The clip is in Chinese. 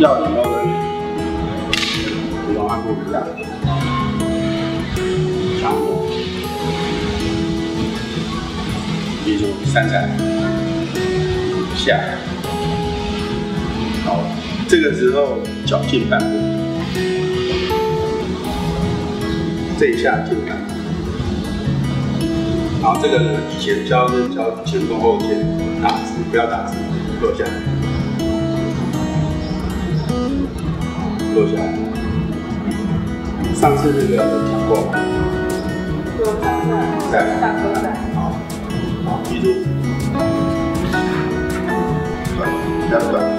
要以后的普通话不一样，像我，比如三彩下，好，这个时候脚进半步，这一下进半步。然后这个呢，以前教是教前弓后箭，打直不要打直，落下来，落下来。上次这个讲过吗？有在大哥在，好，好，记住，短，不要短。